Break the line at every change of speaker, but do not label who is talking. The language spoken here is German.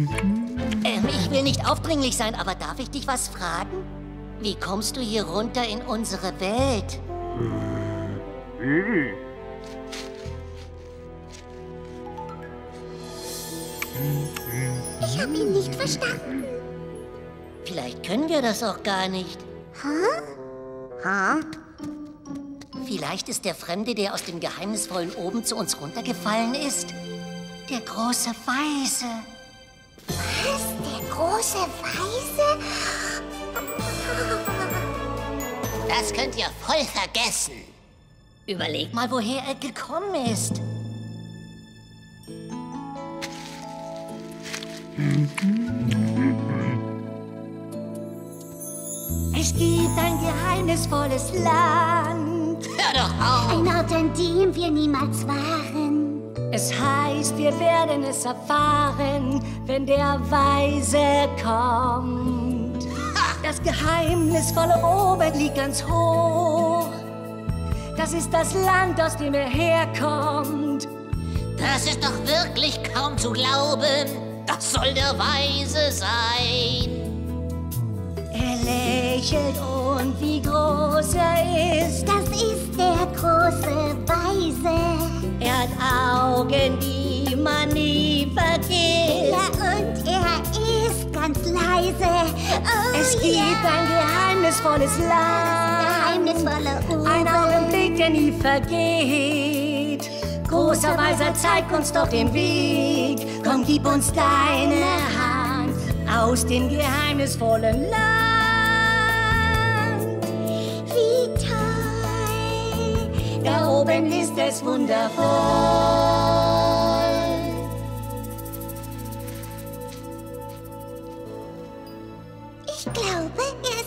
Ähm, ich will nicht aufdringlich sein, aber darf ich dich was fragen? Wie kommst du hier runter in unsere Welt?
Ich habe ihn nicht verstanden.
Vielleicht können wir das auch gar nicht.
Hä? Ha?
Vielleicht ist der Fremde, der aus dem geheimnisvollen Oben zu uns runtergefallen ist, der große Weise.
Was? Der große Weise?
Das könnt ihr voll vergessen.
Überleg mal, woher er gekommen ist. Es gibt ein geheimnisvolles Land.
Hör doch auf.
Ein Ort, an dem wir niemals waren.
Es heißt, wir werden es erfahren, wenn der Weise kommt. Das geheimnisvolle Oben liegt ganz hoch. Das ist das Land, aus dem er herkommt.
Das ist doch wirklich kaum zu glauben. Das soll der Weise sein.
Er lächelt und wie groß er ist.
Das ist
Augen, die man nie vergisst.
Ja, und er ist ganz leise. Oh,
Es gibt
ja.
ein geheimnisvolles Land.
geheimnisvolle Oben.
Ein Augenblick, der nie vergeht. Großer Weiser, zeig uns doch den Weg. Komm, gib uns deine Hand aus dem geheimnisvollen Land.
Wie toll.
Da oben ist es wundervoll.
Ich glaube, er